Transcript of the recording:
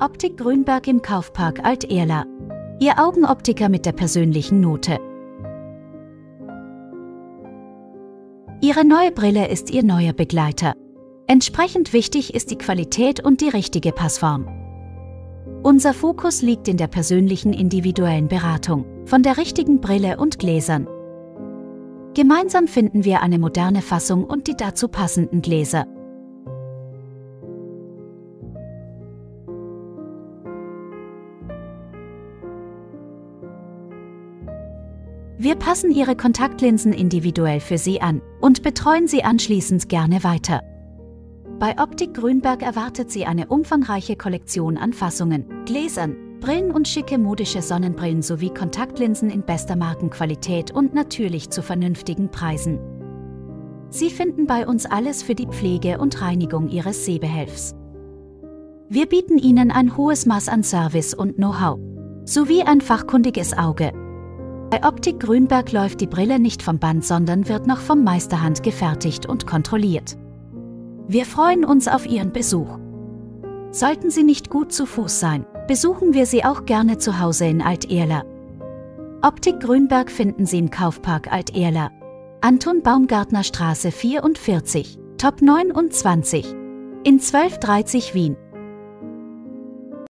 Optik Grünberg im Kaufpark Alt-Erla. Ihr Augenoptiker mit der persönlichen Note. Ihre neue Brille ist Ihr neuer Begleiter. Entsprechend wichtig ist die Qualität und die richtige Passform. Unser Fokus liegt in der persönlichen individuellen Beratung, von der richtigen Brille und Gläsern. Gemeinsam finden wir eine moderne Fassung und die dazu passenden Gläser. Wir passen Ihre Kontaktlinsen individuell für Sie an und betreuen Sie anschließend gerne weiter. Bei Optik Grünberg erwartet Sie eine umfangreiche Kollektion an Fassungen, Gläsern, Brillen und schicke modische Sonnenbrillen sowie Kontaktlinsen in bester Markenqualität und natürlich zu vernünftigen Preisen. Sie finden bei uns alles für die Pflege und Reinigung Ihres Sehbehelfs. Wir bieten Ihnen ein hohes Maß an Service und Know-how sowie ein fachkundiges Auge. Bei Optik Grünberg läuft die Brille nicht vom Band, sondern wird noch vom Meisterhand gefertigt und kontrolliert. Wir freuen uns auf Ihren Besuch. Sollten Sie nicht gut zu Fuß sein, besuchen wir Sie auch gerne zu Hause in Alt-Erla. Optik Grünberg finden Sie im Kaufpark Alt-Erla. Anton Baumgartner Straße 44, Top 29, in 1230 Wien.